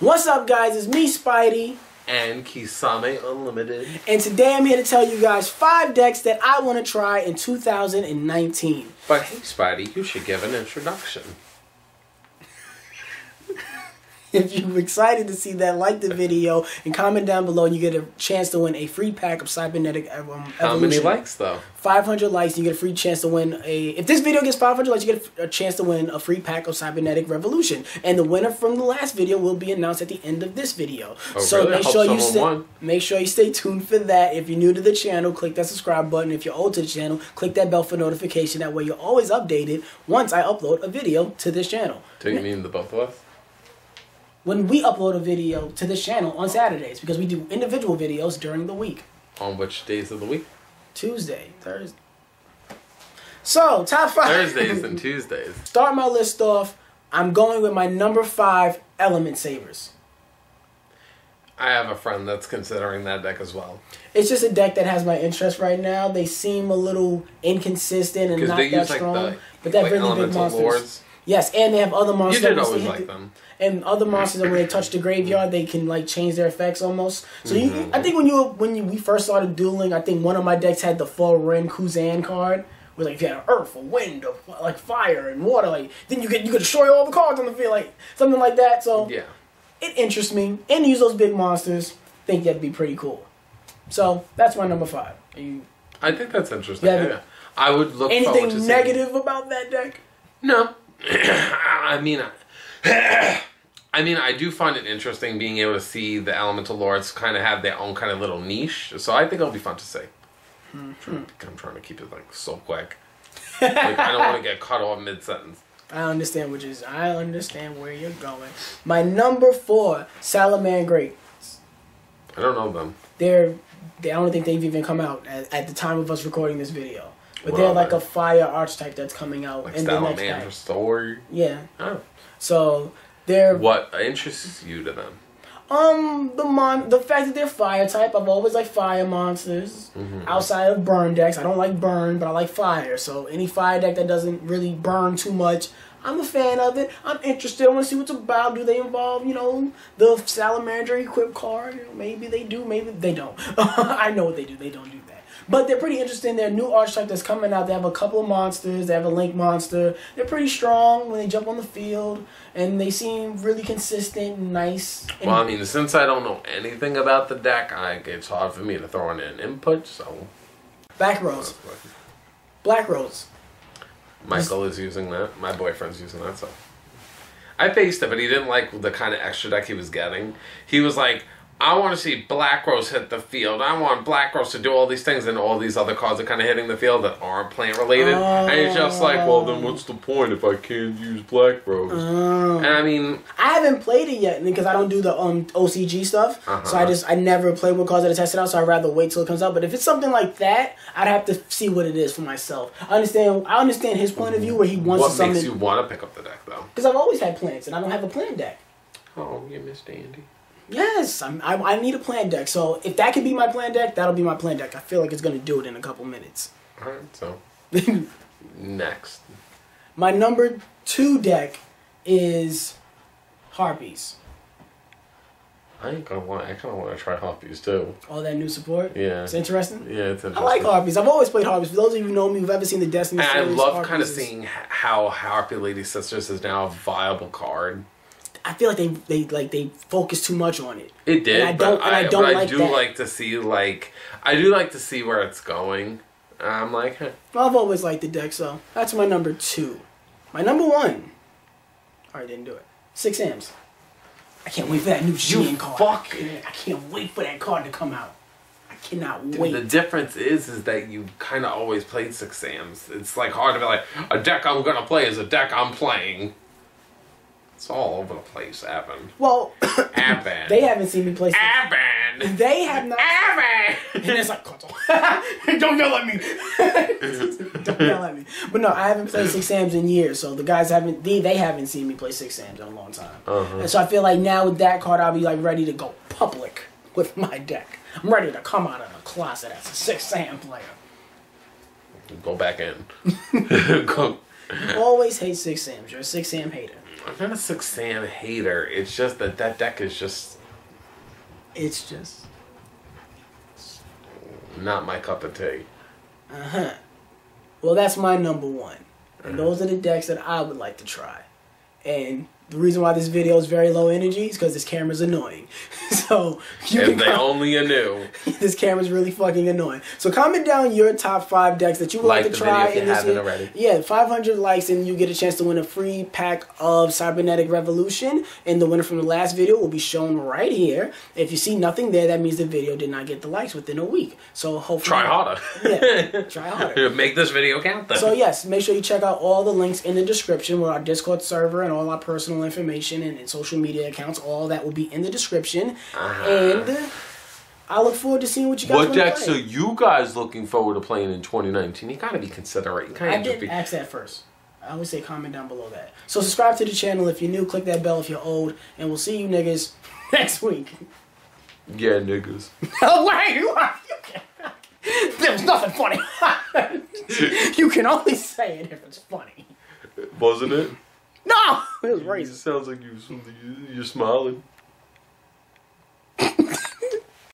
What's up, guys? It's me, Spidey. And Kisame Unlimited. And today I'm here to tell you guys five decks that I want to try in 2019. But hey, Spidey, you should give an introduction. If you're excited to see that, like the video and comment down below, and you get a chance to win a free pack of Cybernetic um, How many likes though? 500 likes, you get a free chance to win a. If this video gets 500 likes, you get a chance to win a free pack of Cybernetic Revolution, and the winner from the last video will be announced at the end of this video. Oh, so really? make sure you stay, make sure you stay tuned for that. If you're new to the channel, click that subscribe button. If you're old to the channel, click that bell for notification. That way, you're always updated once I upload a video to this channel. Do you mean the both of us? When we upload a video to this channel on Saturdays, because we do individual videos during the week. On which days of the week? Tuesday, Thursday. So, top five. Thursdays and Tuesdays. Start my list off. I'm going with my number five, Elementsabers. I have a friend that's considering that deck as well. It's just a deck that has my interest right now. They seem a little inconsistent and not that like strong, the but that like, really big monsters. lords. Yes, and they have other monsters. You did always like them. And other monsters that when they touch the graveyard, they can like change their effects almost. So Mm-hmm. I think when you when you, we first started dueling, I think one of my decks had the Fuh-Rin-Ka-Zan card. Where like if you had earth, or wind, or like fire and water, like then you could you could destroy all the cards on the field, like something like that. So Yeah. it interests me and use those big monsters. Think that'd be pretty cool. So that's my number five. You, I think that's interesting. Yeah, Yeah. I would look forward to anything seeing- negative about that deck? No. I mean, I mean, I do find it interesting being able to see the elemental lords kind of have their own kind of little niche. So I think it'll be fun to see. Hmm. I'm, trying, hmm. I'm trying to keep it like so quick. like I don't want to get cut off mid sentence. I understand what you're. I understand where you're going. My number four, Salamangreat. I don't know them. They're. They, I don't think they've even come out at, at the time of us recording this video. But What they're like a fire archetype that's coming out Like in the next Salamander pack. Sword. Yeah. Oh. So they're What interests you to them? Um, the mon, the fact that they're fire type, I've always liked fire monsters. Mm-hmm. Outside of burn decks, I don't like burn, but I like fire. So any fire deck that doesn't really burn too much, I'm a fan of it. I'm interested. I want to see what's about. Do they involve, you know, the salamander equip card? You know, maybe they do. Maybe they don't. I know what they do. They don't do that. But they're pretty interesting. They're a new archetype that's coming out. They have a couple of monsters. They have a link monster. They're pretty strong when they jump on the field, and they seem really consistent and nice. And Well, I mean, since I don't know anything about the deck, I, it's hard for me to throw in an input. So Back rows. Black rose. Michael is using that. My boyfriend's using that. So I faced it, but he didn't like the kind of extra deck he was getting. He was like, "I want to see Black Rose hit the field. I want Black Rose to do all these things, and all these other cards are kind of hitting the field that aren't plant related." And it's just like, "Well, then what's the point if I can't use Black Rose?" Oh. And I mean, I haven't played it yet because I don't do the um OCG stuff. So Uh-huh. I just I never play with cards that are tested out. So I'd rather wait till it comes out. But if it's something like that, I'd have to see what it is for myself. I understand. I understand his point of view where he wants what to summon. makes you want to pick up the deck, though? Because I've always had plants and I don't have a plant deck. Oh, you missed Andy. Yes, I'm, I I need a plan deck. So if that can be my plan deck, that'll be my plan deck. I feel like it's gonna do it in a couple minutes. All right, so next. my number two deck is Harpies. I ain't gonna lie. I kind of want to try Harpies too. All that new support. Yeah. It's interesting. Yeah, it's interesting. I like Harpies. I've always played Harpies. For those of you who know me, who've ever seen the Destiny And I love Harpies kind of is- seeing how Harpy Lady Sisters is now a viable card. I feel like they they like they focus too much on it. It did, And I don't- but and I I, don't but I like do that. like to see like I do like to see where it's going. I'm like, huh. I've always liked the deck, so that's my number two. My number one. Alright, didn't do it. Six Sams. I can't wait for that new Shien card. fuck. I can't, wait for that card to come out. I cannot Dude, wait. the difference is is that you kind of always played six Sams. It's like hard to be like a deck I'm gonna play is a deck I'm playing. It's all over the place, Evan. well, Evan. they haven't seen me play. Six. Evan. They have not. Evan. And it's like, don't yell at me. don't yell at me. But no, I haven't played Six Sams in years, so the guys haven't, they, they haven't seen me play Six Sams in a long time. Uh-huh. And so I feel like now with that card, I'll be like ready to go public with my deck. I'm ready to come out of the closet as a Six Sam player. Go back in. Go. Always hate Six Sams. You're a Six Sam hater. I'm not a Six Sam hater. It's just that that deck is just It's just not my cup of tea. uh huh. Well, that's my number one, and those are the decks that I would like to try. And the reason why this video is very low energy is because this camera's annoying. so you If can they com- only knew. this camera's really fucking annoying. So comment down your top five decks that you would like, Like to the try video if you in this haven't year. already. Yeah, 500 likes and you get a chance to win a free pack of Cybernetic Revolution. And the winner from the last video will be shown right here. If you see nothing there, that means the video did not get the likes within a week. So hopefully Try harder. Yeah, try harder. Make this video count then. So yes, make sure you check out all the links in the description with our Discord server and all our personal information and, and social media accounts. All that will be in the description. Uh-huh. And I look forward to seeing what you guys what decks are you guys looking forward to playing in 2019? You gotta be considerate. You I can't just didn't be. ask that first. I always say comment down below that. So subscribe to the channel if you're new. Click that bell if you're old, and we'll see you niggas next week. Yeah, niggas. oh wait, you are. You there was nothing funny. you can only say it if it's funny. Wasn't it? No, it was It sounds like you, you're smiling.